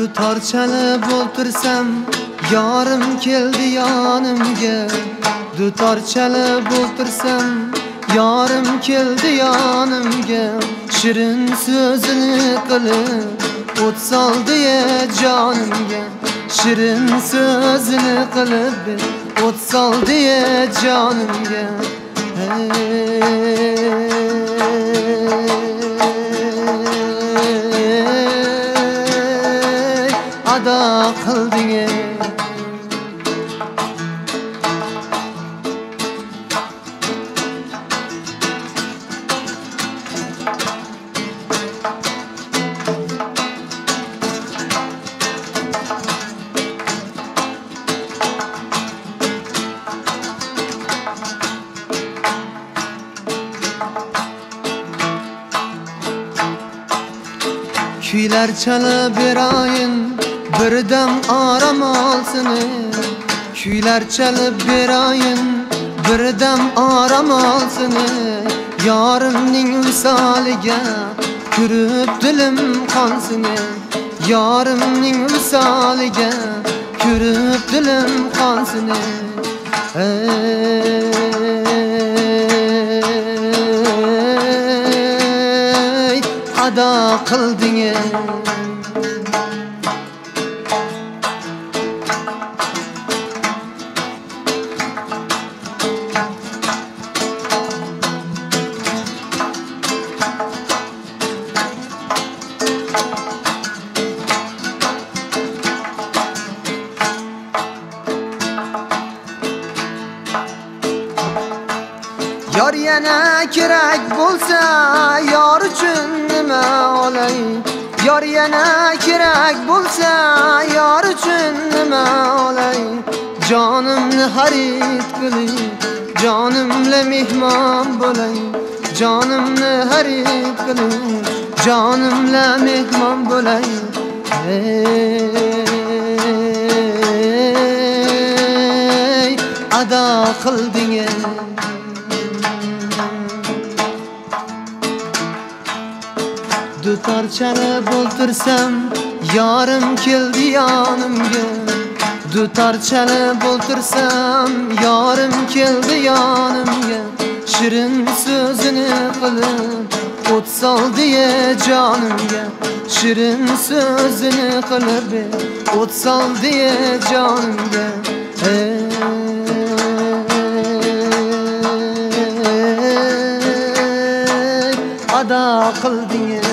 dutor chalib o'tirsam yorim keldi yonimga dutor chalib o'tirsam yorim keldi yonimga shirin so'zini qilib o't soldi jonimga shirin so'zini qilib o't soldi jonimga hey, Kuylar chalib berayin birdam orom olsin Kuylar chalib berayin birdam orom olsin Yorimning visoliga kurib dilim qonsin Yorimning visoliga kurib dilim qonsin Ey ado qilding ey Yor yana kerak bo'lsa yor uchun nima olay Yor yana kerak bo'lsa yor uchun nima olay Jonimni xarid qiling jonimla mehmon bo'lay Jonimni xarid qiling jonimla mehmon bo'lay Ey ado qildingiz ey dutor chalib o'tirsam yorim keldi yonimga dutor chalib o'tirsam yorim keldi yonimga shirin so'zini qilib o't soldi jonimga shirin so'zini qilib o't soldi jonimga ado qilding ey